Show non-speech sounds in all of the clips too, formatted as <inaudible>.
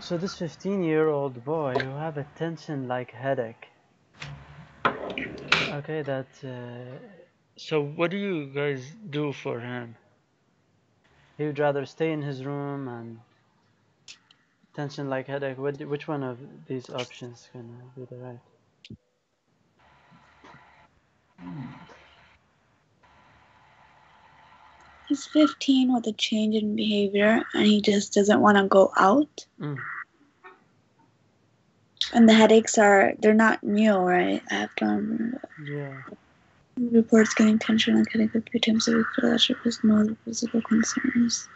So this 15 year old boy who have a tension like headache. Okay, that. Uh, so what do you guys do for him? He would rather stay in his room and tension like headache. What, which one of these options can be the right? He's 15 with a change in behavior and he just doesn't want to go out. Mm. And the headaches are, they're not new, right? I have to remember. Yeah. Reports getting tension and headache a few times a week for that trip with no physical concerns.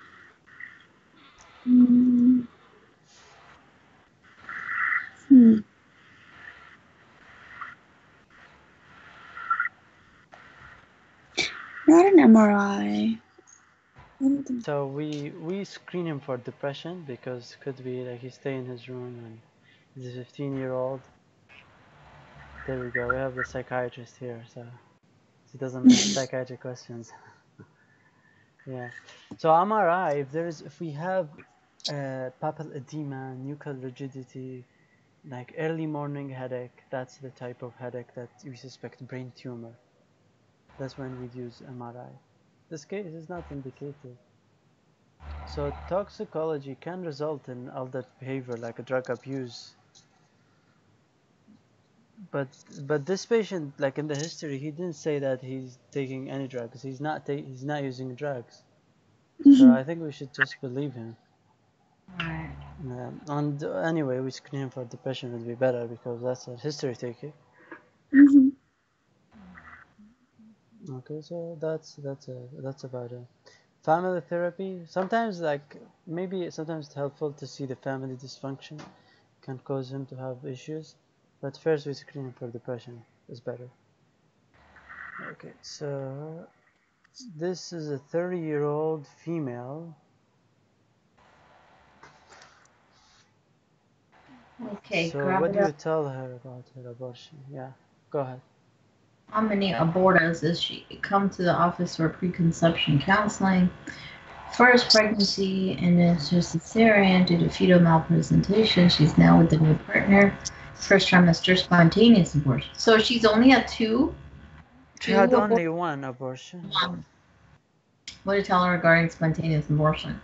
Hmm. Hmm. Not an MRI. Think So we we screen him for depression because could be like he stay in his room and he's a 15 year old. There we go. We have the psychiatrist here, so he doesn't make <laughs> psychiatric questions. <laughs> yeah. So MRI, if there is, if we have uh, papilledema, nuchal rigidity, like early morning headache, that's the type of headache that we suspect brain tumor. That's when we'd use MRI. This case is not indicated. So toxicology can result in altered behavior like a drug abuse. But but this patient, like in the history, he didn't say that he's taking any drugs. He's not ta- he's not using drugs. So I think we should just believe him. Alright. Yeah. And anyway, we screen him for depression would be better because that's a history taking. Mhm. Okay, so that's that's a that's about it. Family therapy. Sometimes, like maybe sometimes it's helpful to see the family dysfunction can cause him to have issues. But first, we screen for depression. Is better. Okay, so this is a 30-year-old female. Okay, so what do you tell her about her abortion? Yeah, go ahead. How many abortus does she come to the office for preconception counseling? First pregnancy and then it's just cesarean due to fetal malpresentation. She's now with a new partner. First trimester spontaneous abortion. So she's only at two. She Two had only one abortion. Um, what to tell her regarding spontaneous abortion?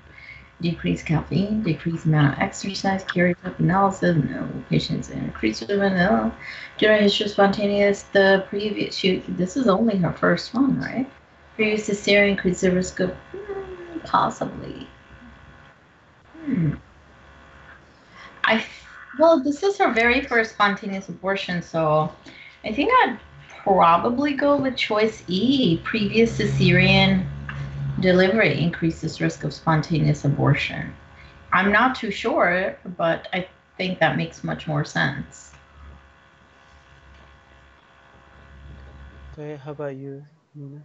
Decrease caffeine, decrease amount of exercise, karyotype analysis, no patients increase with no. General history spontaneous, the previous, shoot, this is only her first one, right? Previous cesarean increase the risk of, hmm, possibly. Hmm. I, well, this is her very first spontaneous abortion, so I think I'd probably go with choice E. Previous cesarean delivery increases risk of spontaneous abortion. I'm not too sure, but I think that makes much more sense. Okay, how about you, Nina?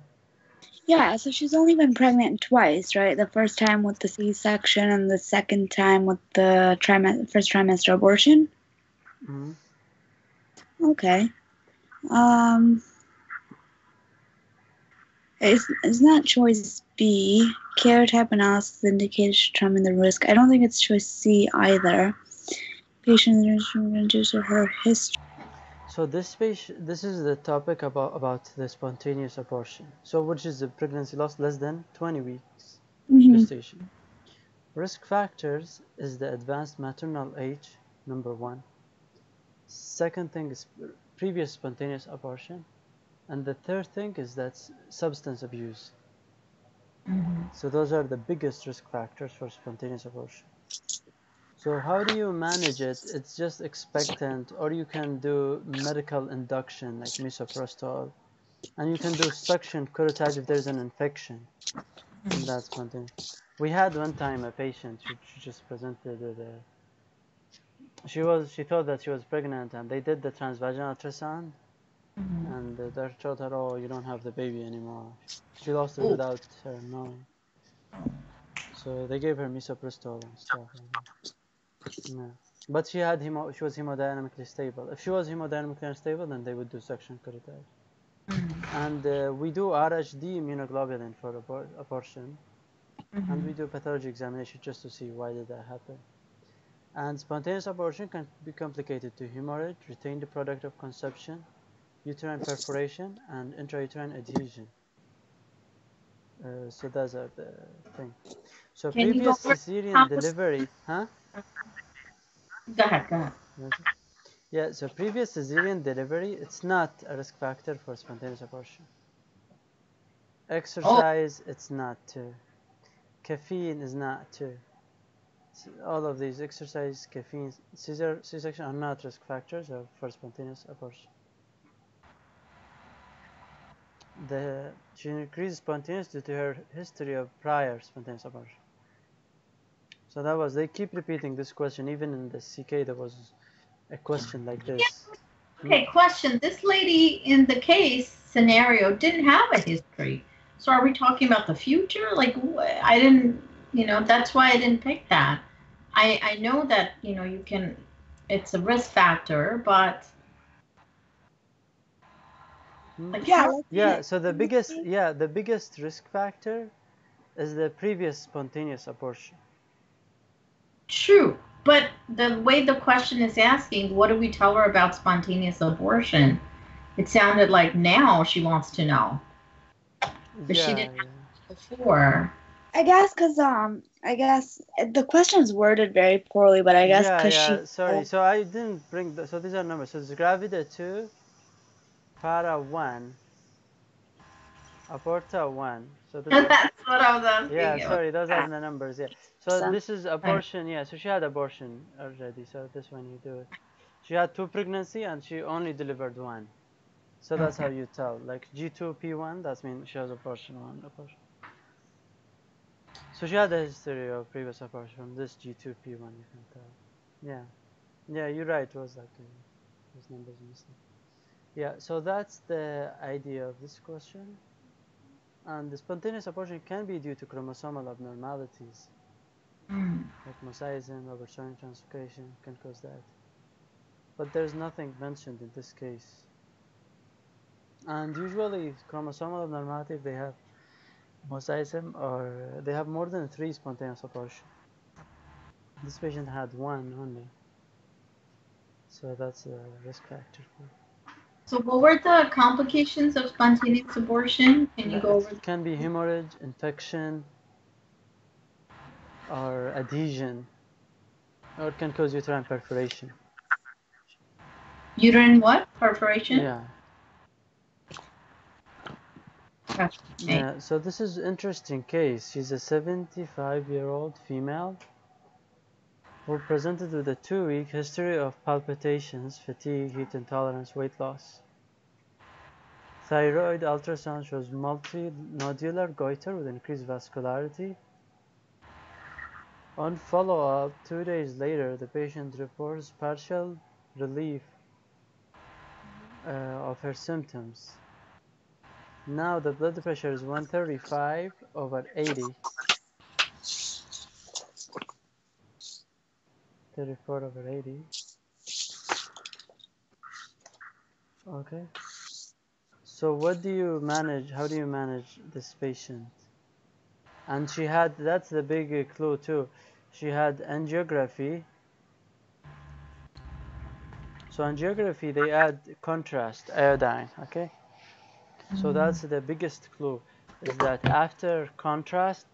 Yeah, so she's only been pregnant twice, right? The first time with the C-section and the second time with the trim- first trimester abortion. hmm Okay. Um, is is that choice B? Karyotype analysis indicates determine the risk. I don't think it's choice C either. Patient reduce her history. So this patient, this is the topic about about the spontaneous abortion. So which is the pregnancy loss less than 20 weeks Mhm. gestation. Risk factors is the advanced maternal age, number one. Second thing is previous spontaneous abortion, and the third thing is that substance abuse. Mm-hmm. So those are the biggest risk factors for spontaneous abortion. So how do you manage it? It's just expectant, or you can do medical induction like misoprostol, and you can do suction curettage if there's an infection. And mm-hmm. that's spontaneous. We had one time a patient who just presented with a. She was she thought that she was pregnant, and they did the transvaginal ultrasound, and the doctor told her, "Oh, you don't have the baby anymore." She lost it Ooh. without her knowing. So they gave her misoprostol and stuff. Yeah. But she had hemo, she was hemodynamically stable. If she was hemodynamically unstable, then they would do suction curettage. And uh, we do RHD immunoglobulin for abor- abortion, and we do pathology examination just to see why did that happen. And spontaneous abortion can be complicated to hemorrhage, retain the product of conception, uterine perforation, and intrauterine adhesion. Uh, so those are the thing. So Can previous cesarean delivery, huh? Go ahead, go ahead. Yeah, so previous cesarean delivery, it's not a risk factor for spontaneous abortion. Exercise, it's not too. Caffeine is not too. All of these exercise, caffeine, Caesar, C-section are not risk factors for spontaneous abortion. The she increased spontaneous due to her history of prior spontaneous abortion. So that was they keep repeating this question even in the CK there was a question like this. Okay, question. This lady in the case scenario didn't have a history. So are we talking about the future? Like I didn't, you know, that's why I didn't pick that. I I know that, you know, you can it's a risk factor, but Hmm? Like Yeah, Yeah, so the biggest yeah, the biggest risk factor is the previous spontaneous abortion. true. But the way the question is asking, what do we tell her about spontaneous abortion? It sounded like now she wants to know. But she didn't yeah. Before. I guess because um, I guess the question is worded very poorly, but I guess yeah, yeah, she. sorry. So I didn't bring the, so these are numbers. So it's gravida 2, para 1, aborta 1. So this <laughs> is, That's what I was asking. yeah, you. sorry, those are the numbers. Yeah. So So- this is abortion. Yeah, so she had abortion already. So this one you do it. She had two pregnancy and she only delivered one. So that's how you tell. Like G2P1, that means she has abortion one abortion. So she had a history of previous abortion from this G2P1, you can tell. Yeah. Yeah, you're right. It was like uh, those numbers missing. Yeah, so that's the idea of this question. And the spontaneous abortion can be due to chromosomal abnormalities, Mm. like mosaicism, overshowing translocation can cause that. But there's nothing mentioned in this case. And usually chromosomal abnormality, if they have mosaicism or they have more than three spontaneous abortion. This patient had one only. So that's a risk factor for So what were the complications of spontaneous abortion? Can you Yeah, go over? It can be hemorrhage, infection, or adhesion, or it can cause uterine perforation. Uterine what? Perforation? Yeah. Gotcha. Yeah. So this is interesting case. She's a 75-year-old female who presented with a two-week history of palpitations, fatigue, heat intolerance, weight loss. Thyroid ultrasound shows multinodular goiter with increased vascularity. On follow-up, two days later, the patient reports partial relief uh, of her symptoms. Now the blood pressure is 135 over 80. 34 over 80. Okay. So what do you manage? How do you manage this patient? And she had, that's the big clue too. She had angiography. So angiography, they add contrast, iodine, okay? So mm-hmm. that's the biggest clue, is that after contrast,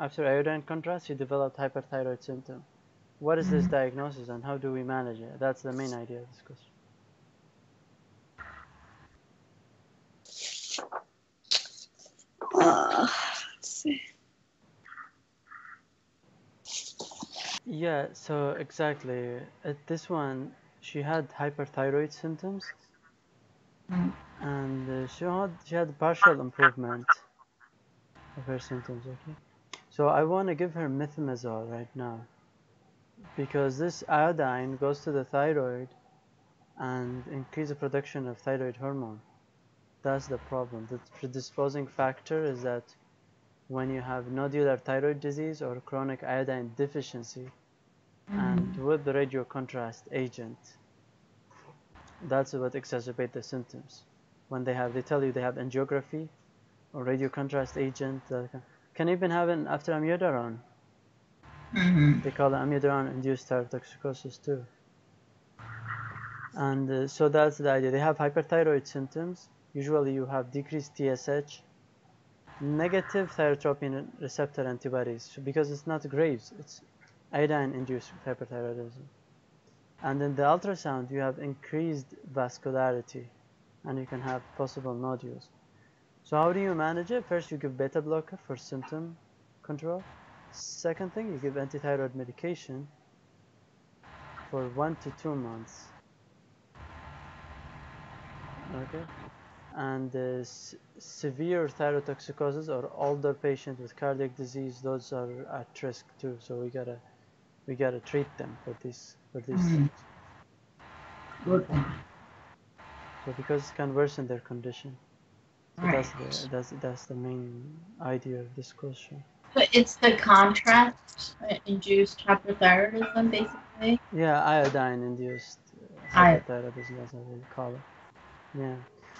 after iodine contrast, you developed hyperthyroid symptom. What is this mm-hmm. diagnosis and how do we manage it? That's the main idea of this question. Yeah, so exactly. At this one, she had hyperthyroid symptoms, and uh, she had she had partial improvement of her symptoms. Okay, so I want to give her methimazole right now, because this iodine goes to the thyroid, and increase the production of thyroid hormone. That's the problem. The predisposing factor is that when you have nodular thyroid disease or chronic iodine deficiency, and with the radio contrast agent, that's what exacerbate the symptoms. When they have, they tell you they have angiography or radio contrast agent that can, can even happen after amiodarone. Mm-hmm. They call it amiodarone-induced thyrotoxicosis too. And uh, so that's the idea. They have hyperthyroid symptoms. Usually you have decreased TSH, negative thyrotropin receptor antibodies because it's not Graves, it's iodine-induced hyperthyroidism. And in the ultrasound, you have increased vascularity, and you can have possible nodules. So how do you manage it? First, you give beta blocker for symptom control. Second thing, you give antithyroid medication for one to two months. Okay. And uh, s- severe thyrotoxicosis or older patient with cardiac disease, those are at risk too. So we gotta we gotta treat them for these for these Mhm. things. Good. So because it can worsen their condition. So Right. that's the that's that's the main idea of this question. So it's the contrast uh, induced hyperthyroidism, basically. Yeah, iodine induced uh, I- hypothyroidism, that's what we call it. Yeah.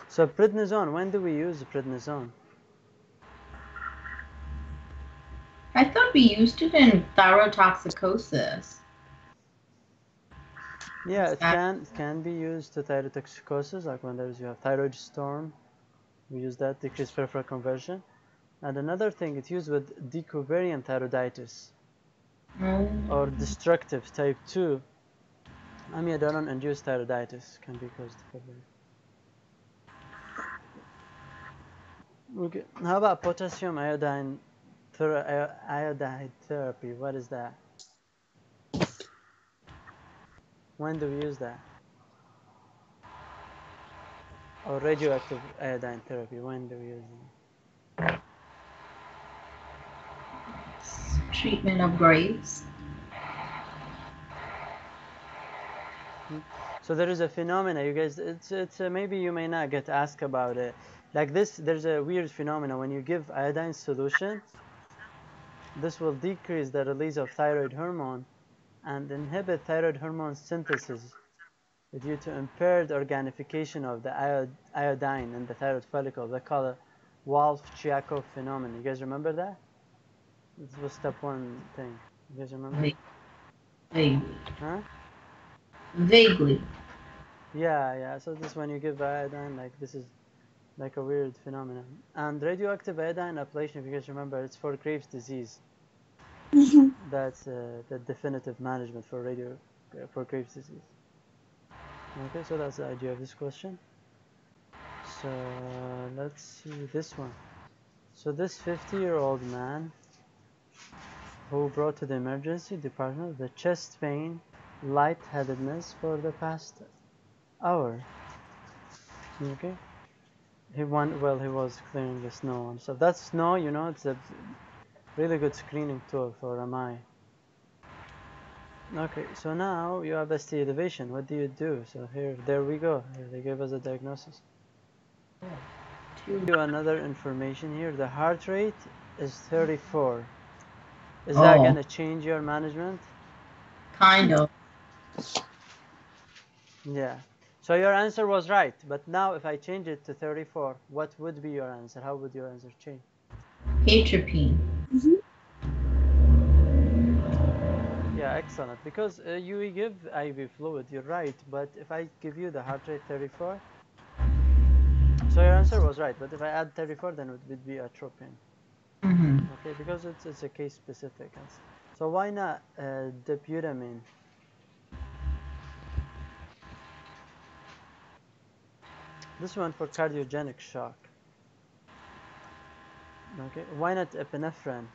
So prednisone, when do we use prednisone? I thought we used it in thyrotoxicosis. Yeah, it can can be used to thyrotoxicosis, like when there's you have thyroid storm. We use that decreased peripheral conversion. And another thing, it's used with de Quervain thyroiditis Mm. or destructive type 2 amiodarone induced thyroiditis can be caused for Okay, how about potassium iodine io- iodide therapy? What is that? When do we use that? Or radioactive iodine therapy, when do we use it? Treatment of Graves. So there is a phenomena, you guys. It's it's uh, maybe you may not get asked about it. Like this, there's a weird phenomena when you give iodine solution. This will decrease the release of thyroid hormone, and inhibit thyroid hormone synthesis due to impaired organification of the iodine in the thyroid follicle. They call it Wolff-Chaikoff phenomenon. You guys remember that? This was step one thing. You guys remember? Va- Vaguely. Huh? Vaguely. Yeah, yeah. So this when you give iodine, like this is like a weird phenomenon. And radioactive iodine ablation, if you guys remember, it's for Graves' disease. <laughs> That's uh, the definitive management for radio uh, for Graves' disease. Okay, so that's the idea of this question. So let's see this one. So this 50-year-old man who brought to the emergency department the chest pain, lightheadedness for the past hour. Okay. He went well. He was clearing the snow and stuff. That's snow, you know. It's a really good screening tool for MI. Okay, so now you have ST elevation. What do you do? So here, there we go. Here they gave us a diagnosis. Do another information here. The heart rate is 34. Is that Oh. gonna change your management? Kind of. Yeah. So your answer was right, but now if I change it to 34, what would be your answer? How would your answer change? Atropine. Yeah, excellent. Because uh, you give IV fluid, you're right. But if I give you the heart rate 34, so your answer was right. But if I add 34, then it would be atropine. Mm-hmm. Okay, because it's, it's a case specific. answer. So why not uh? This one for cardiogenic shock. Okay, why not epinephrine?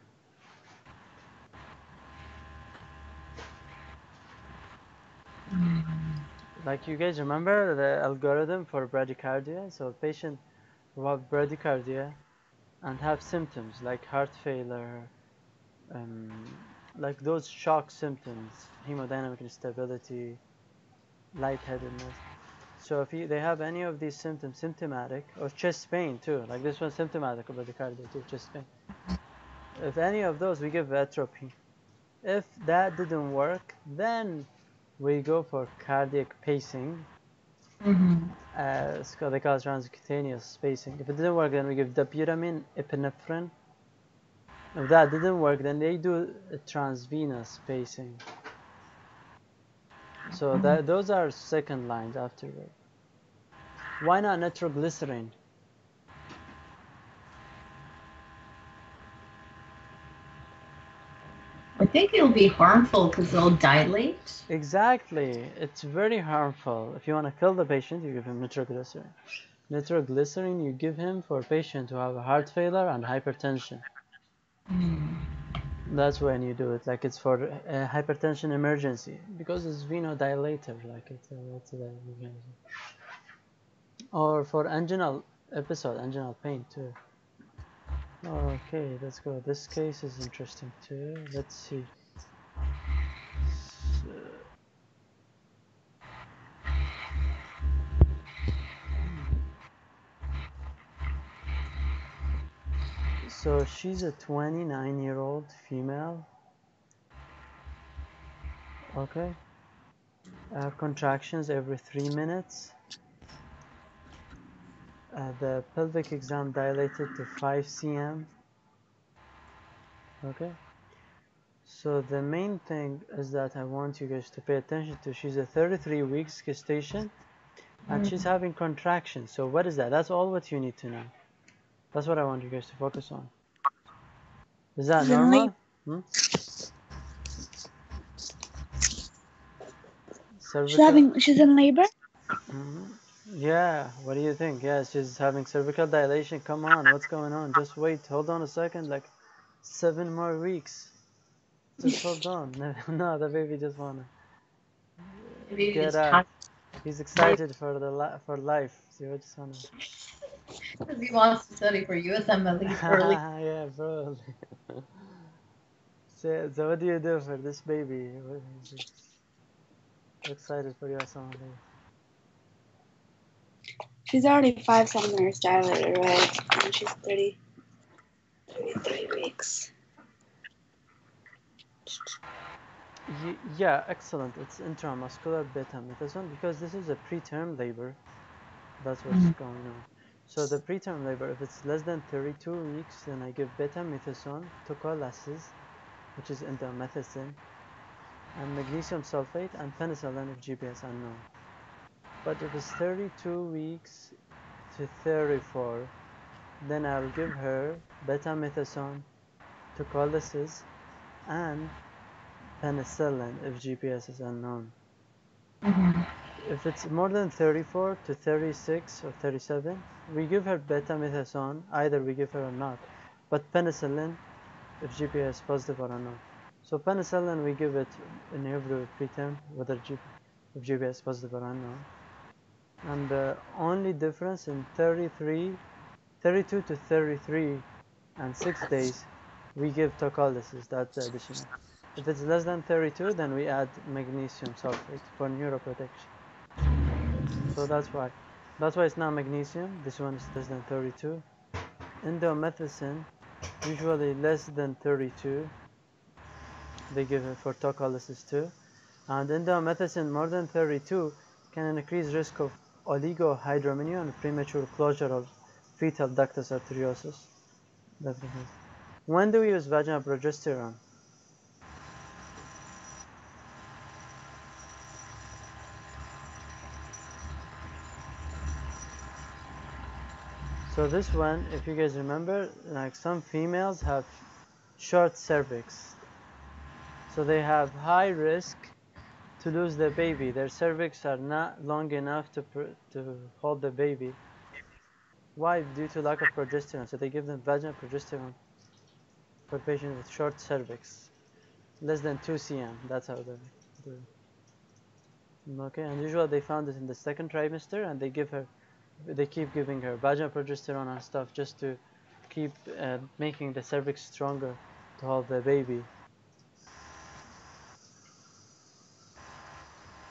Like you guys remember the algorithm for bradycardia? So a patient who have bradycardia and have symptoms like heart failure, um, like those shock symptoms, hemodynamic instability, lightheadedness. So if you, they have any of these symptoms symptomatic, or chest pain too, like this one symptomatic of bradycardia too, chest pain. If any of those, we give atropine. If that didn't work, then we go for cardiac pacing. Mm-hmm. Uh, they call it transcutaneous pacing. If it didn't work, then we give dobutamine, epinephrine, If that didn't work, then they do a transvenous pacing. So mm-hmm. that those are second lines afterward. Why not nitroglycerin? I think it'll be harmful because they'll dilate. Exactly. It's very harmful. If you want to kill the patient, you give him nitroglycerin. Nitroglycerin you give him for a patient who have a heart failure and hypertension. Mm. That's when you do it. Like it's for a hypertension emergency because it's venodilator. Like it's, uh, a, or for anginal episode, anginal pain too. Okay, let's go. This case is interesting too. Let's see. So she's a 29 year old female. Okay. Contractions every three minutes. Uh, the pelvic exam dilated to 5 cm. Okay. So the main thing is that I want you guys to pay attention to. She's a 33 weeks gestation, and she's having contractions. So what is that? That's all what you need to know. That's what I want you guys to focus on. Is that Then normal? Hmm? She's having she's in labor. Mhm. Yeah, what do you think? Yeah, she's having cervical dilation. Come on, what's going on? Just wait. Hold on a second. Like seven more weeks. Just <laughs> hold on. No, <laughs> no, the baby just wanna Maybe you get out. He's excited for the li- for life. So I just wanna. Because he wants to study for USM at least early. <laughs> yeah, bro. <laughs> so, so what do you do for this baby? What is? Excited for your son. She's already five centimeters dilated, right? And she's 30, 33 weeks. Yeah, excellent. It's intramuscular betamethasone because this is a preterm labor. That's what's Mhm. going on. So the preterm labor, if it's less than 32 weeks, then I give betamethasone, tocolysis, which is indomethacin, and magnesium sulfate and penicillin if GBS is unknown. But if it's 32 weeks to 34, then I'll give her betamethasone, tocolysis, and penicillin if GBS is unknown. Mhm. If it's more than 34 to 36 or 37, we give her betamethasone, either we give her or not. But penicillin, if GBS is positive or not. So penicillin we give it in every preterm, whether G, if GBS is positive or not. And the only difference in 33, 32 to 33 and 6 days, we give tocolysis, that's additional. If it's less than 32, then we add magnesium sulfate for neuroprotection. So that's why. That's why it's not magnesium. This one is less than 32. Indomethacin, usually less than 32. They give it for tocolysis too. And indomethacin more than 32 can increase risk of oligohydramnion and premature closure of fetal ductus arteriosus. When do we use vaginal progesterone? So this one, if you guys remember, like some females have short cervix. So they have high risk to lose the baby. Their cervix are not long enough to to hold the baby. Why? Due to lack of progesterone. So they give them vaginal progesterone for patients with short cervix, less than 2 cm. That's how they do. Okay, and usually they found it in the second trimester, and they give her they keep giving her vaginal progesterone and stuff just to keep uh, making the cervix stronger to hold the baby.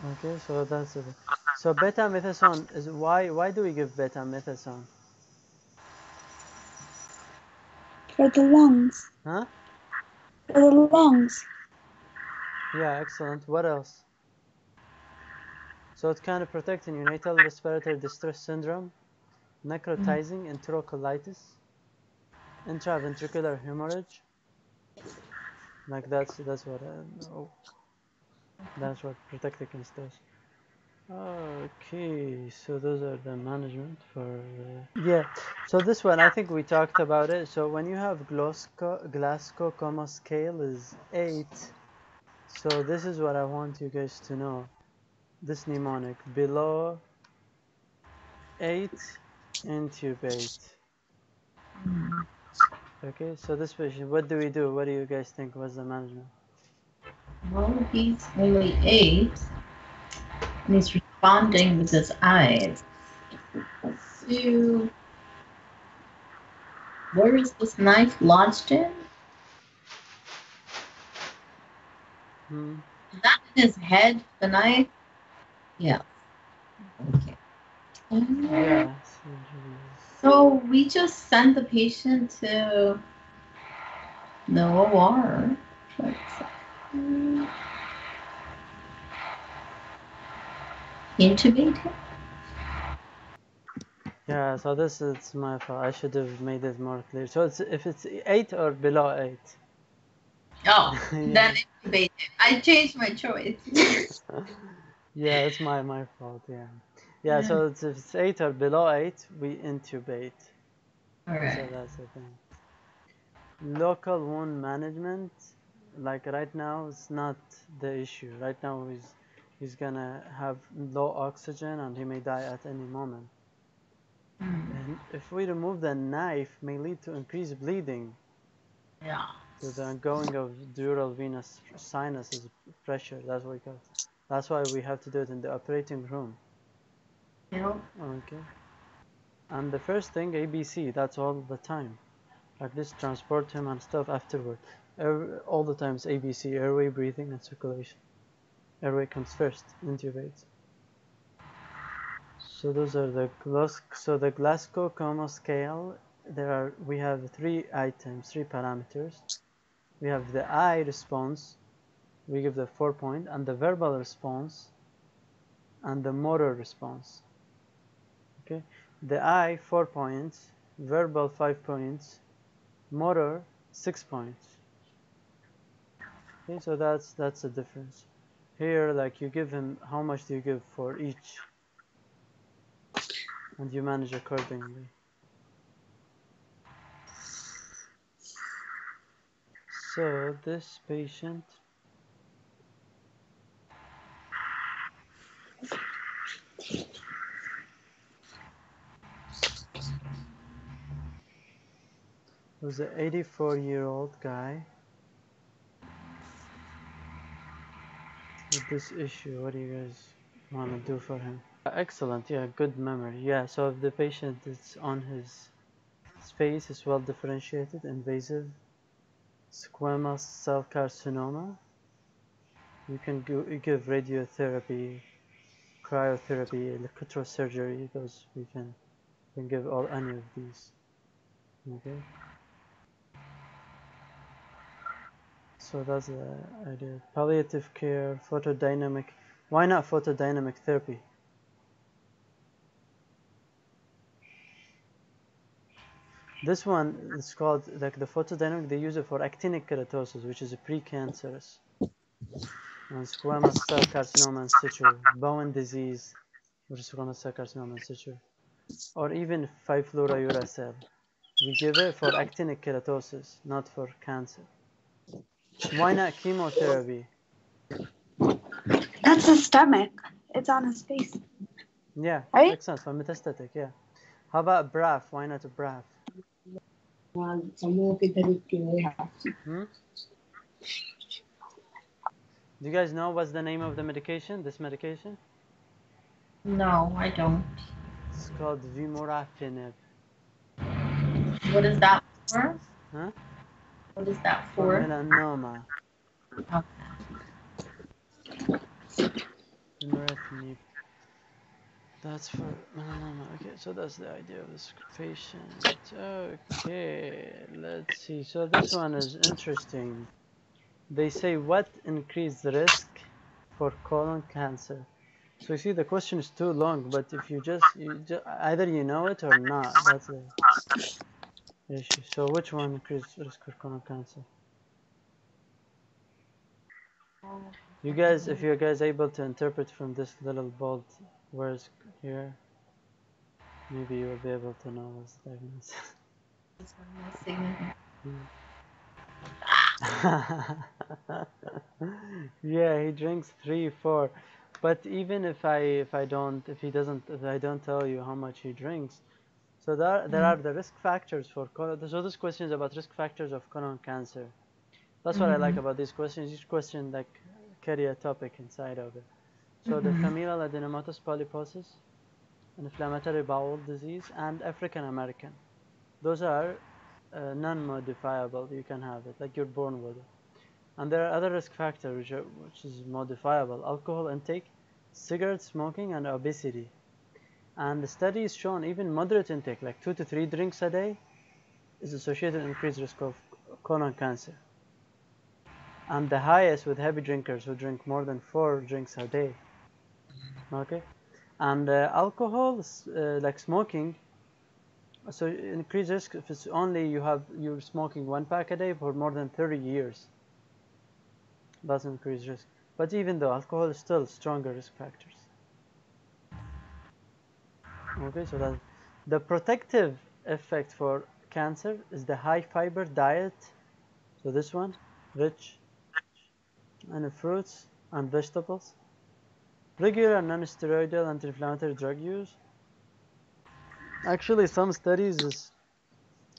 Okay, so that's it. So betamethasone is why why do we give betamethasone? For the lungs. Huh? For the lungs. Yeah, excellent. What else? So it's kind of protecting neonatal respiratory distress syndrome, necrotizing enterocolitis, intraventricular hemorrhage, Like that's that's what uh, oh, that's what protect against those. Okay, so those are the management for uh, yeah. So this one I think we talked about it. So when you have Glasgow Glasgow Coma scale is eight. So this is what I want you guys to know. This mnemonic below eight intubate. Okay, so this patient, what do we do? What do you guys think was the management? Well, he's only eight, and he's responding with his eyes. So, where is this knife lodged in? Hmm. Is that in his head, the knife? Yeah. Okay. Um, Yeah. So we just send the patient to the OR. Let's see. Intubate him? Yeah, so this is my fault. I should have made it more clear. So it's if it's eight or below eight. Oh, <laughs> Yeah. then intubate him. I changed my choice. <laughs> Yeah, it's my my fault. Yeah. Yeah. So it's, if it's eight or below eight, we intubate. All So that's the thing. Local wound management, like right now, it's not the issue. Right now, he's he's gonna have low oxygen and he may die at any moment. Hmm, And if we remove the knife, may lead to increased bleeding, Yeah. to the ongoing of dural venous sinuses pressure. That's what we call. That's why we have to do it in the operating room. Yep. Okay. And the first thing, ABC, that's all the time. Like this, transport him and stuff afterward. Every, all the times ABC, airway, breathing, and circulation. Airway comes first, intubate. So those are the Glas so the Glasgow Coma scale. There are we have three items, three parameters. We have the eye response. We give the four point, and the verbal response, and the motor response. Okay, the eye four points, verbal five points, motor six points. Okay, so that's that's the difference. Here, like you give him how much do you give for each, and you manage accordingly. So this patient. Was an 84 year old guy with this issue. What do you guys want to do for him? Excellent, yeah, good memory. Yeah, so if the patient is on his face is well differentiated, invasive squamous cell carcinoma, you can go, you give radiotherapy, cryotherapy, electrosurgery. Those we can we can give all any of these. Okay. So that's the idea. Palliative care, photodynamic. Why not photodynamic therapy? This one is called like the photodynamic. They use it for actinic keratosis, which is a precancerous, and squamous cell carcinoma in situ, Bowen disease, which is squamous cell carcinoma in situ, or even 5-fluorouracil. We give it for actinic keratosis, not for cancer. Why not chemotherapy? That's his stomach. It's on his face. Yeah, Right? makes sense for metastatic. Yeah. How about BRAF? Why not a BRAF? Hmm? Do you guys know what's the name of the medication? This medication? No, I don't. It's called Vemurafenib. What is that for? Huh? What is that For for? melanoma. Okay. Vemurafenib. That's for melanoma. Okay, so that's the idea of this patient. Okay, let's see. So this one is interesting. They say what increased risk for colon cancer. So you see, the question is too long, but if you just, you just either you know it or not. That's the issue. So which one increased risk for colon cancer? You guys, if you guys able to interpret from this little bold words here, maybe you will be able to know what's diagnosis. <laughs> This yeah, he drinks three, four. But even if I if I don't if he doesn't if I don't tell you how much he drinks, so there there hmm. are the risk factors for colon. So this question is about risk factors of colon cancer. That's what I like mm-hmm. about these questions. Each question like carry a topic inside of it. So the mm-hmm. familial adenomatous polyposis, inflammatory bowel disease, and African American. Those are uh, non-modifiable. You can have it, like you're born with it. And there are other risk factors which, are, which is modifiable: alcohol intake, cigarette smoking, and obesity. And the studies shown even moderate intake, like two to three drinks a day, is associated with increased risk of colon cancer. And the highest with heavy drinkers who drink more than four drinks a day. Okay, and uh, alcohol, uh, like smoking, so increased risk if it's only you have you're smoking one pack a day for more than 30 years. That's increased risk. But even though alcohol is still stronger risk factors. Okay, so that the protective effect for cancer is the high fiber diet. So this one, rich in fruits and vegetables. Regular non-steroidal anti-inflammatory drug use. Actually, some studies is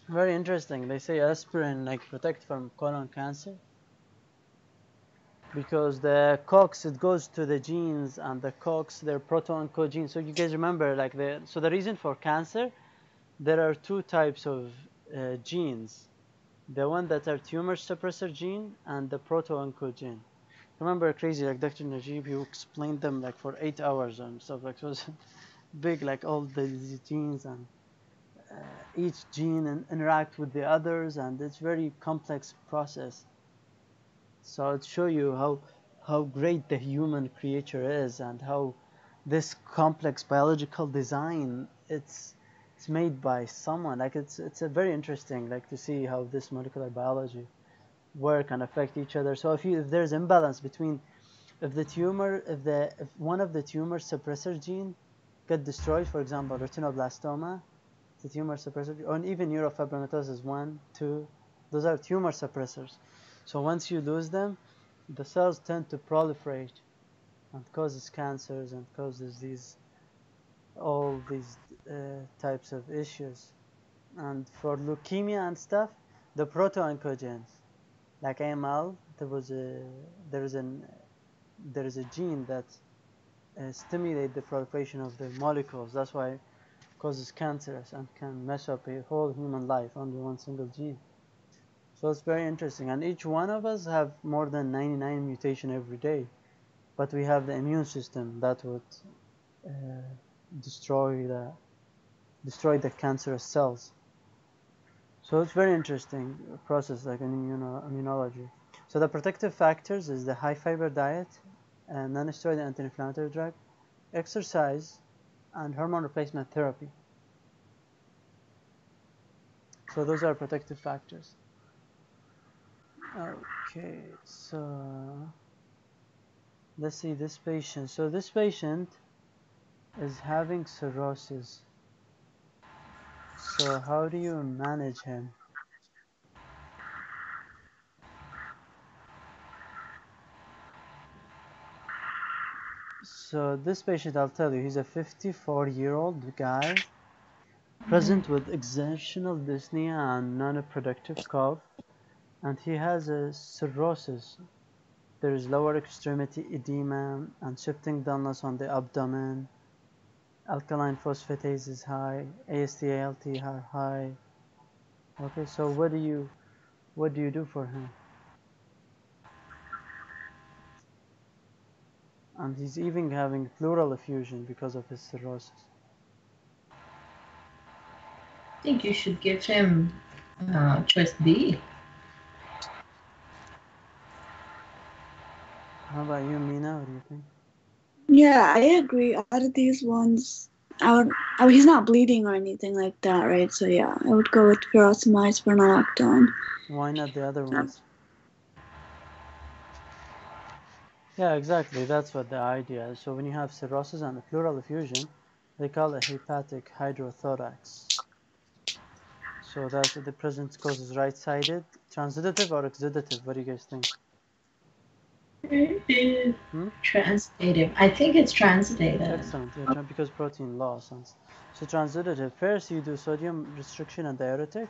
very interesting. They say aspirin like protect from colon cancer because the COX it goes to the genes and the COX they're proton code. So you guys remember like the so the reason for cancer there are two types of uh, genes. The one that are tumor suppressor gene and the proto-oncogene. Remember crazy like Dr. Najeeb, you explained them like for eight hours and stuff like. It was <laughs> big like all the genes and uh, each gene and interact with the others and it's very complex process. So I'll show you how how great the human creature is and how this complex biological design it's it's made by someone. Like it's it's a very interesting like to see how this molecular biology work and affect each other. So if you if there's imbalance between if the tumor if the if one of the tumor suppressor gene get destroyed for example retinoblastoma the tumor suppressor or even neurofibromatosis one two those are tumor suppressors so once you lose them the cells tend to proliferate and causes cancers and causes these all these uh, types of issues. And for leukemia and stuff the proto-oncogenes like AML there was a there is an there is a gene that uh, stimulate the proliferation of the molecules. That's why it causes cancers and can mess up a whole human life under one single gene so it's very interesting and each one of us have more than 99 mutation every day but we have the immune system that would uh, destroy the destroy the cancerous cells. So it's very interesting process like in immuno- immunology. So the protective factors is the high fiber diet, and non-steroidal anti-inflammatory drug, exercise, and hormone replacement therapy. So those are protective factors. Okay, so let's see this patient. So this patient is having cirrhosis. So how do you manage him? So this patient, I'll tell you, he's a 54-year-old guy, present mm-hmm. with exertional dyspnea and non-productive cough, and he has a cirrhosis. There is lower extremity edema and shifting dullness on the abdomen. Alkaline phosphatase is high. AST, ALT are high. Okay, so what do you what do you do for him? And he's even having pleural effusion because of his cirrhosis. I think you should give him uh, choice B. How about you, Mina? What do you think? Yeah, I agree. Out of these ones, I would. Oh, he's not bleeding or anything like that, right? So yeah, I would go with furosemide, spironolactone. Why not the other ones? Yeah, exactly. That's what the idea is. So when you have cirrhosis and a pleural effusion, they call it hepatic hydrothorax. So that's the present cause is right-sided, transudative or exudative? What do you guys think? Hmm? Transudative. I think it's transudative. Excellent, yeah, because protein loss. So transudative, first you do sodium restriction and diuretic,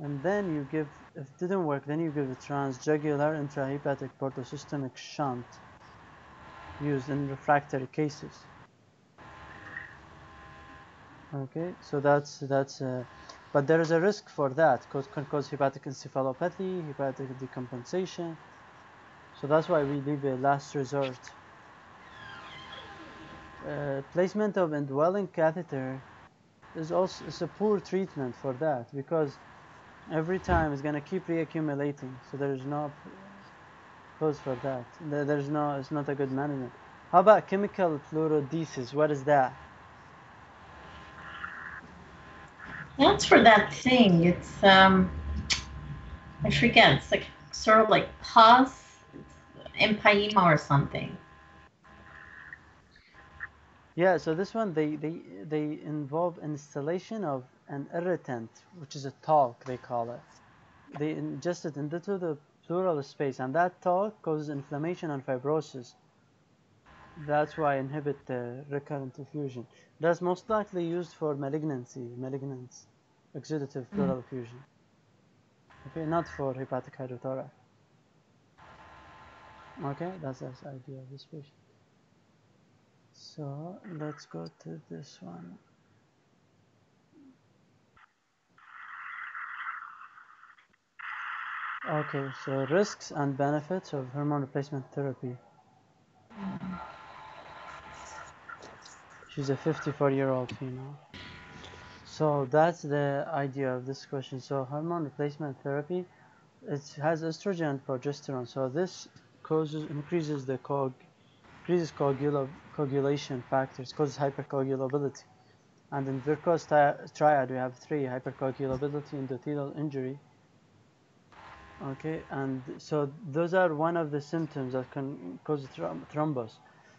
and then you give, if it didn't work, then you give a transjugular intrahepatic portosystemic shunt used in refractory cases. Okay, so that's, that's, uh, but there is a risk for that, cause, can cause hepatic encephalopathy, hepatic decompensation. So that's why we leave a last resort. Uh, placement of indwelling catheter is also is a poor treatment for that because every time it's gonna keep reaccumulating. So there is no cause for that. There's no, it's not a good management. How about chemical pleurodesis? What is that? That's for that thing. It's um, I forget. It's like sort of like pus, empyema or something. Yeah, so this one they they they involve installation of an irritant, which is a talc they call it. They ingest it into the pleural space, and that talc causes inflammation and fibrosis. That's why inhibit the recurrent effusion. That's most likely used for malignancy, malignance, exudative mm. pleural effusion. Okay, not for hepatic hydrothorax. Okay, that's the idea of this patient. So let's go to this one. Okay, so risks and benefits of hormone replacement therapy. She's a 54 year old female. So that's the idea of this question. So hormone replacement therapy, it has estrogen and progesterone. So this causes increases the cog increases coagula, coagulation factors, causes hypercoagulability. And in Virchow's triad, we have three hypercoagulability, endothelial injury. Okay, and so those are one of the symptoms that can cause throm- thrombus.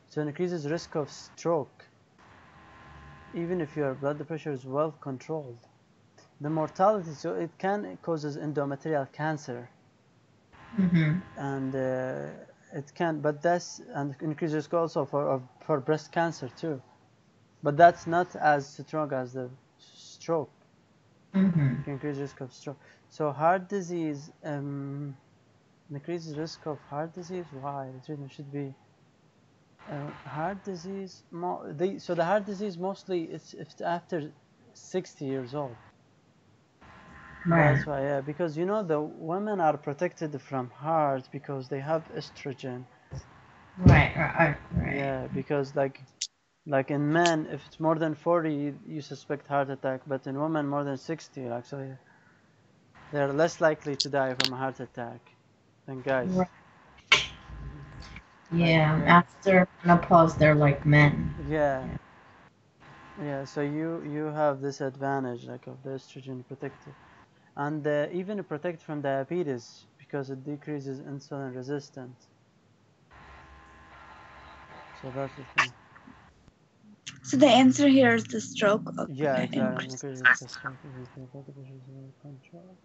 So it increases risk of stroke, even if your blood pressure is well controlled. The mortality, so it can causes endometrial cancer Mm-hmm. and uh, it can but that's and increased risk also for of, for breast cancer too. But that's not as strong as the stroke. Mm-hmm. increased risk of stroke. So heart disease um increased risk of heart disease? Why? The treatment should be uh, heart disease mo- they, so the heart disease mostly it's, it's after 60 years old Right. that's why, yeah, because you know the women are protected from heart because they have estrogen. Right. Right. Right. Yeah, because like, like in men, if it's more than 40, you, you suspect heart attack, but in women more than 60, like so, yeah, they're less likely to die from a heart attack than guys. Right. Yeah. Yeah. After menopause, they're like men. Yeah. Yeah, so you you have this advantage like of the estrogen protected, and uh, even protect from diabetes because it decreases insulin resistance. So that's the thing. So the answer here is the stroke. Okay. Yeah, exactly. Increases the strength of the blood pressure is under control.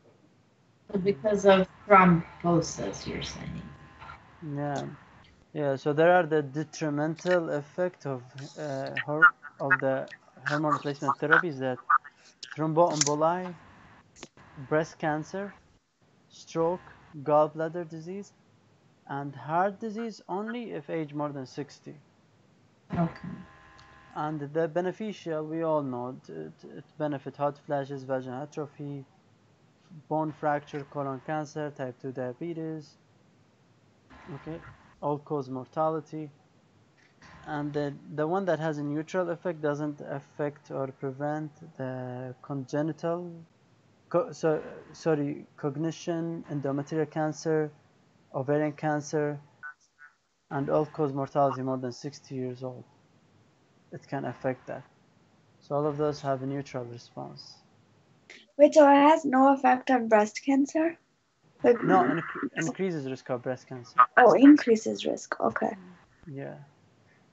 But because of thrombosis, you're saying. Yeah, yeah. So there are the detrimental effect of uh, hor- of the hormone replacement therapies that thromboemboli, breast cancer, stroke, gallbladder disease, and heart disease only if age more than 60. Okay. And the beneficial, we all know, it, it, it benefit hot flashes, vaginal atrophy, bone fracture, colon cancer, type 2 diabetes, okay, all cause mortality. And the, the one that has a neutral effect doesn't affect or prevent the congenital, co- so, sorry, cognition, endometrial cancer, ovarian cancer, and all cause mortality more than 60 years old. It can affect that. So all of those have a neutral response. Wait, so it has no effect on breast cancer? Like, No, incre- increases risk of breast cancer. oh, increases risk. Okay. Yeah.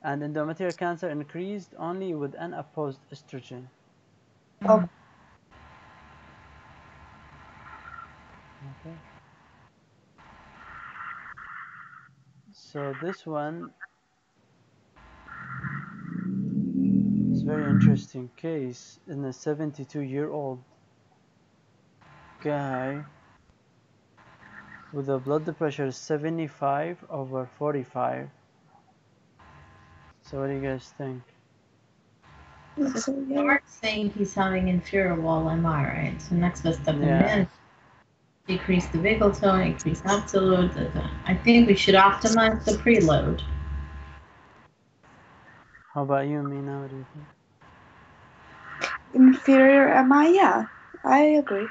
And endometrial cancer increased only with unopposed estrogen. Oh. Okay. So this one is very interesting case in a 72 year old guy with a blood pressure 75 over 45. So what do you guys think? Mark's saying he's having inferior wall MI, right? So next best step Yeah. in decrease the vagal tone, increase absolute. da, da. I think we should optimize the preload. How about you, Mina? What do you think? Inferior MI? Yeah, I agree.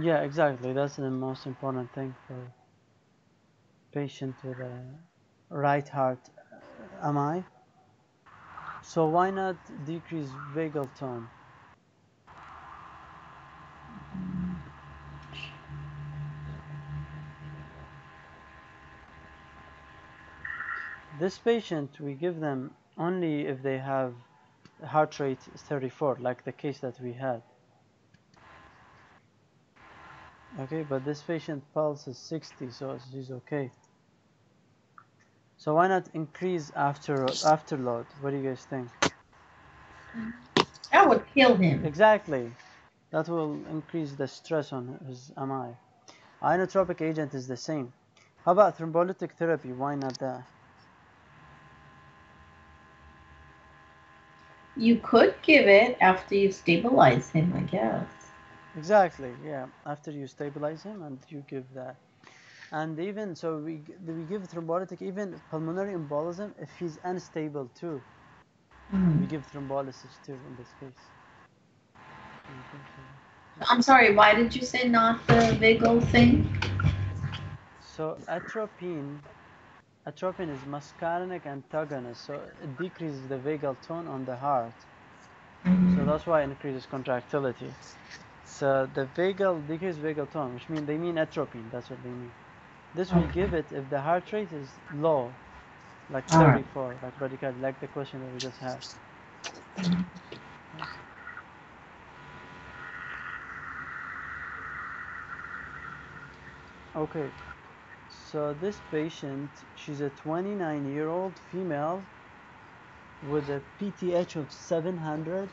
Yeah, exactly. That's the most important thing for patient with a right heart uh, MI. So why not decrease vagal tone? This patient, we give them only if they have heart rate 34, like the case that we had. Okay, but this patient pulse is 60, so she's okay. So why not increase after afterload? What do you guys think? That would kill him. Exactly. That will increase the stress on his MI. Inotropic agent is the same. How about thrombolytic therapy? Why not that? You could give it after you stabilize him, I guess. Exactly. Yeah. After you stabilize him and you give that. And even so, we we give thrombolytic even pulmonary embolism if he's unstable too. We Hmm. give thrombolysis too in this case. I'm sorry, why did you say not the vagal thing? So atropine, atropine is muscarinic antagonist, so it decreases the vagal tone on the heart. So that's why it increases contractility. So the vagal decrease vagal tone, which means they mean atropine. That's what they mean. This will give it if the heart rate is low, like Alright. 34, like bradycardia, like the question that we just had. Okay, so this patient, she's a 29 year old female with a PTH of 700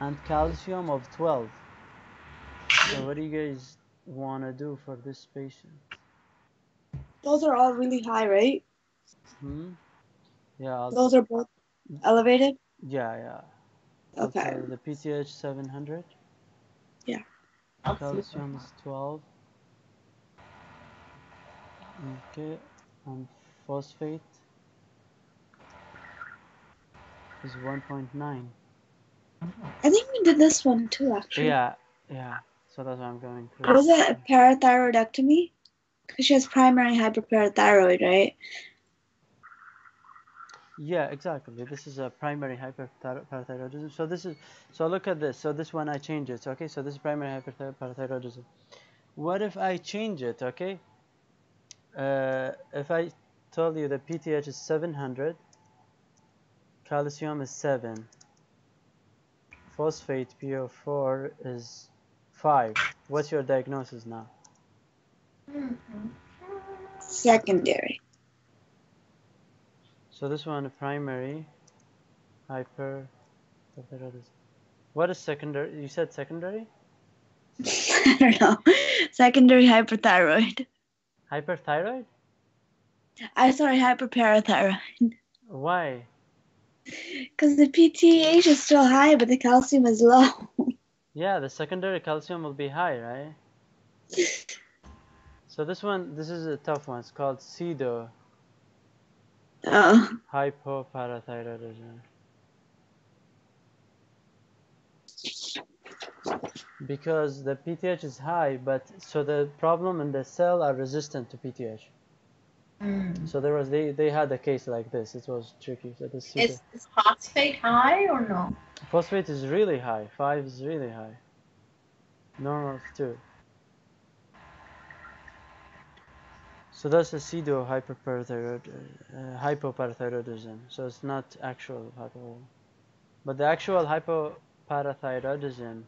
and calcium of 12. So, what do you guys want to do for this patient? Those are all really high, right? Hmm? Yeah, Those are both elevated. yeah, yeah. Okay. the PTH 700, I'll see. calcium is 12. Okay, and phosphate is 1.9. I think we did this one too, actually. Yeah, yeah. So that's what I'm going through. Was it a parathyroidectomy? Because she has primary hyperparathyroid, right? Yeah, exactly. This is a primary hyperparathyroidism. So this is so look at this. So this one I change it. Okay, so this is primary hyperparathyroidism. What if I change it? Okay. Uh, if I told you the PTH is 700, calcium is 7, phosphate PO4 is 5. What's your diagnosis now? Secondary. So this one primary hyper What is secondary? You said secondary? <laughs> I don't know. Secondary hyperthyroid. Hyperthyroid? I sorry, hyperparathyroid. Why? Because the PTH is still high, but the calcium is low. Yeah, the secondary calcium will be high, right? So this one, this is a tough one. It's called pseudo Oh. hypoparathyroidism. Because the PTH is high, but so the problem in the cell are resistant to PTH. Mm. So there was they they had a case like this. It was tricky. So pseudo Is, is phosphate high or no? phosphate is really high. Five is really high. Normal two. So that's a pseudo hyperparathyroid, uh, hypoparathyroidism. So it's not actual hypo. But the actual hypoparathyroidism,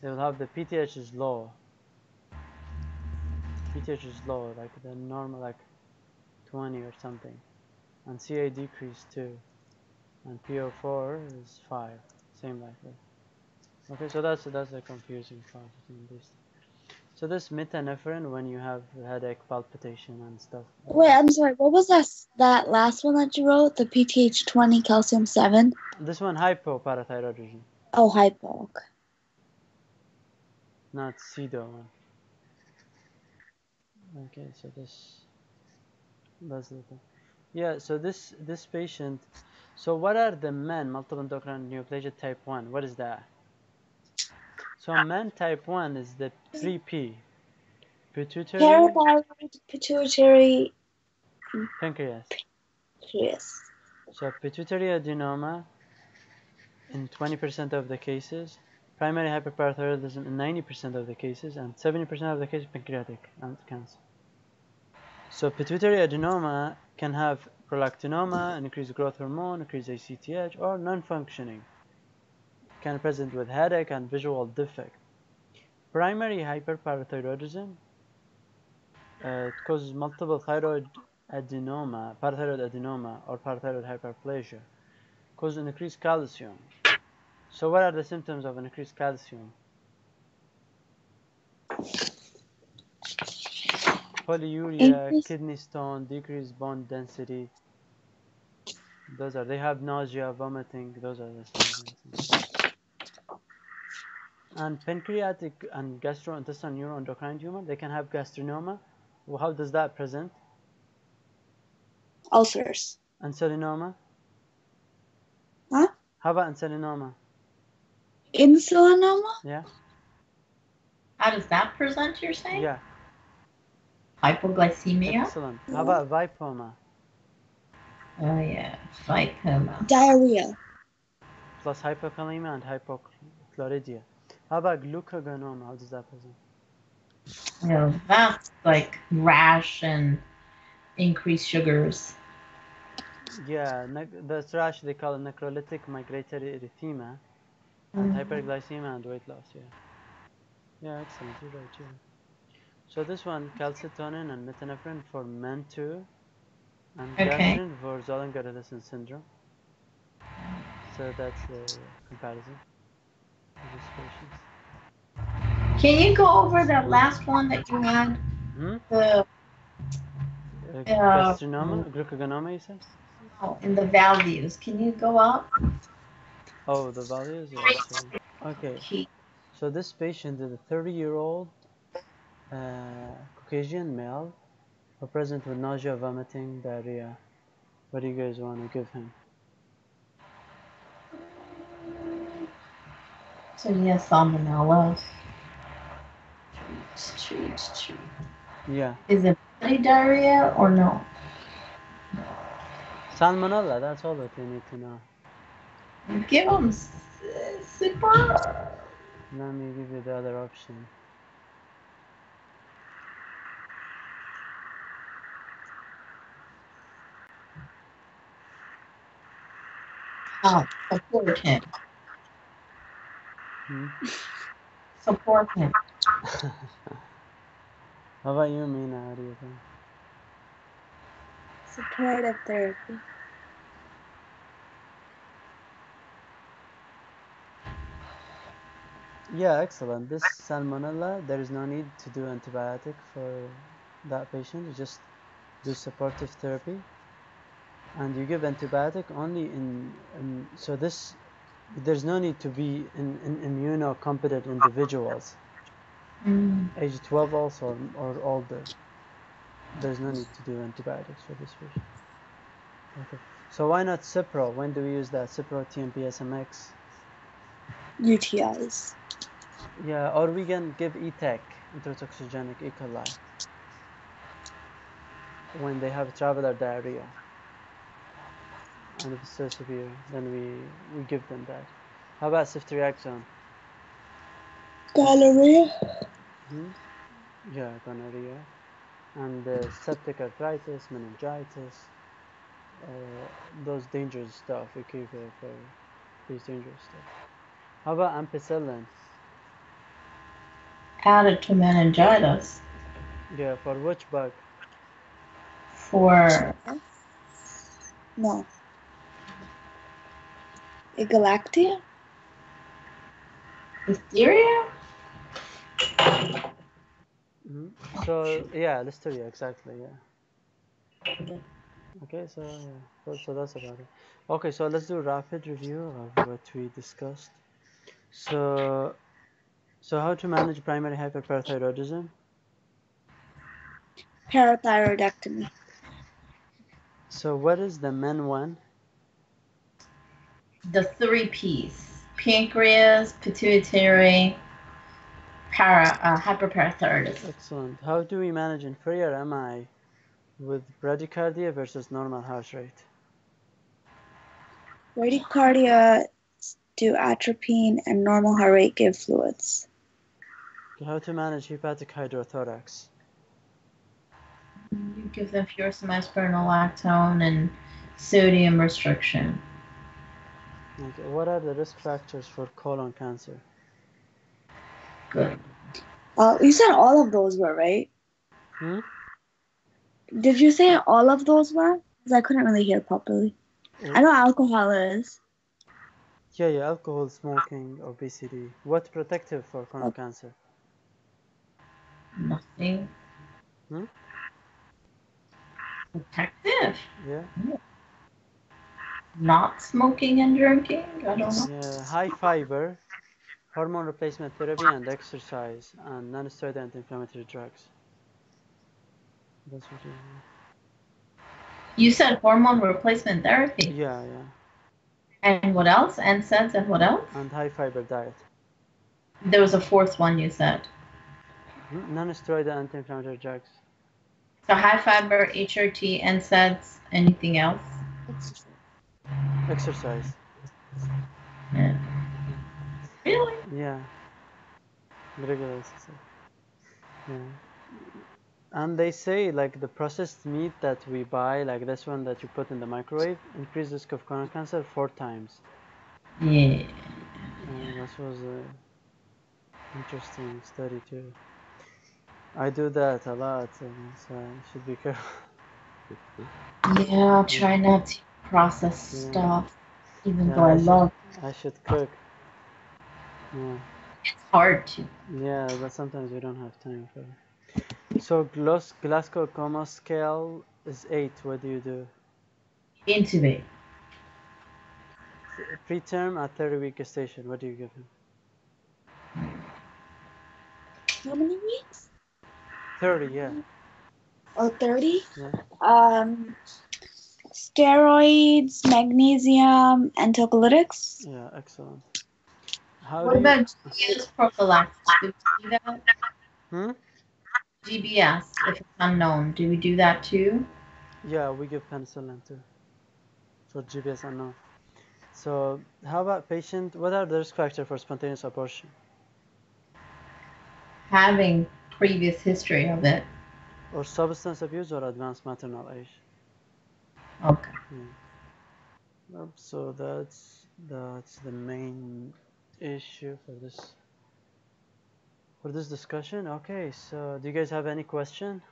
they will have the PTH is low. PTH is low, like the normal, like 20 or something. And CA decreased too. And PO4 is 5. Same like that. Okay, so that's that's a confusing part between these. So this metanephrine when you have headache, palpitation, and stuff. Wait, I'm sorry. What was that that last one that you wrote? The PTH twenty calcium seven. This one hypoparathyroidism, Oh, hypo. Okay. Not pseudo one. Okay, so this that's the thing. Yeah, so this this patient. So what are the MEN multiple endocrine neoplasia type one? What is that? So uh, MEN type one is the three P. Pituitary, Parathyroid, pituitary, pancreas. yes. So pituitary adenoma in 20% of the cases, primary hyperparathyroidism in 90% of the cases, and 70% of the cases pancreatic and cancer. So pituitary adenoma can have prolactinoma, increased growth hormone, increased ACTH, or non-functioning. Can present with headache and visual defect. Primary hyperparathyroidism uh, causes multiple thyroid adenoma, parathyroid adenoma, or parathyroid hyperplasia, cause an increased calcium. So what are the symptoms of an increased calcium? Polyuria, Increase- kidney stone, decreased bone density. Those are, they have nausea, vomiting, those are the symptoms. And pancreatic and gastrointestinal neuroendocrine tumor, they can have gastrinoma. Well, how does that present? Ulcers. Insulinoma? Huh? How about insulinoma? Insulinoma? Yeah? How does that present, you're saying? Yeah. Hypoglycemia? Excellent. How about vipoma? Oh, yeah. Lipoma. Diarrhea. Plus hypokalemia and hypochlorhydria. How about glucagonoma? How does that present? You know, that's like rash and increased sugars. Yeah, nec- that's rash they call it necrolytic migratory erythema and hyperglycemia and weight loss. Yeah. Yeah, excellent. You're right. Yeah. So this one, calcitonin and metanephrine for MEN too, and Okay. gastrin for Zollinger-Ellison syndrome. So that's the comparison of these patients. Can you go over that last one that you had? Hmm? The Uh, gastrinoma, glucagonoma, you said? oh, in the values. Can you go up? Oh, the values. Okay. okay. So this patient is a 30-year-old uh, Caucasian male, who present with nausea, vomiting, diarrhea. What do you guys want to give him? So he has salmonella. Treat, treat, treat. Yeah, Is it body diarrhea or no? salmonella. That's all that you need to know. Give him s- super. Let me give you the other option. Oh, support him. Hmm? Support him. <laughs> How about you, Mina? What do you think? Supportive therapy. Yeah, excellent. This salmonella, there is no need to do antibiotic for that patient. You just do supportive therapy, and you give antibiotic only in. in so this, there's no need to be in, in immunocompetent individuals, Mm. age 12 also or, or older. There's no need to do antibiotics for this patient. Okay. So why not Cipro? When do we use that? Cipro TMP SMX? UTIs. Yeah, or we can give E ETEC, enterotoxigenic E. coli, when they have traveler diarrhea. And if it's so severe, then we, we give them that. How about ceftriaxone? Gonorrhea. Hmm? Yeah, gonorrhea. And uh, septic arthritis, meningitis, uh, those dangerous stuff. We keep it for these dangerous stuff. How about ampicillin? Added to meningitis Yeah, for which bug? for No. A galactia? diphtheria. hmm So yeah, listeria exactly. Yeah. Okay, so yeah, so, so that's about it. Okay, so let's do a rapid review of what we discussed. So, so how to manage primary hyperparathyroidism? Parathyroidectomy. So what is the MEN one? The three P's: pancreas, pituitary, para, uh, hyperparathyroidism. Excellent. How do we manage inferior MI with bradycardia versus normal heart rate? Bradycardia do atropine and normal heart rate give fluids. How to manage hepatic hydrothorax? You give them furosemide, lactone, and sodium restriction. Okay. What are the risk factors for colon cancer? Good. Uh, you said all of those were right. Hmm? Did you say all of those were? Because I couldn't really hear properly. I know alcohol is. Yeah, yeah, alcohol, smoking, obesity. What protective for colon Okay. cancer? Nothing. Hmm? Protective. Yeah, Not smoking and drinking. I don't know. yeah, high fiber, hormone replacement therapy, and exercise, and non-steroidal anti-inflammatory drugs. That's what you. You said hormone replacement therapy. Yeah, yeah, And what else? NSAIDs and what else? and high fiber diet. There was a fourth one you said. Non-steroidal anti-inflammatory drugs. So high fiber, HRT, NSAIDs, anything else? Exercise. Yeah. Really? Yeah. Regular exercise. Yeah. And they say like the processed meat that we buy, like this one that you put in the microwave, increase risk of colon cancer four times. Yeah. Uh, this was a interesting study too. I do that a lot, so I should be careful. Yeah, i try not to process Yeah. stuff, even Yeah, though I I should- love I should cook. Yeah. it's hard to. Yeah, but sometimes we don't have time for it. So Glas- Glasgow Coma scale is eight. What do you do? Intubate. Preterm at 30 week gestation. What do you give him? How many weeks? 30, yeah. Oh, 30? Yeah. Um, steroids, magnesium, and tocolytics. Yeah, excellent. How What do you- about GBS prophylaxis? Do we do that? Hmm? GBS, if it's unknown, do we do that too? Yeah, we give penicillin too. For GBS unknown. So, how about patient? What are the risk factors for spontaneous abortion? Having previous history of it. Or substance abuse or advanced maternal age? Okay. Yep, so that's that's the main issue for this for this discussion. Okay, so do you guys have any question?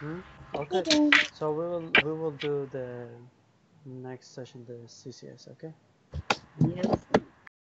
Hmm. Okay, so we will we will do the next session the CCS. Okay. Yes.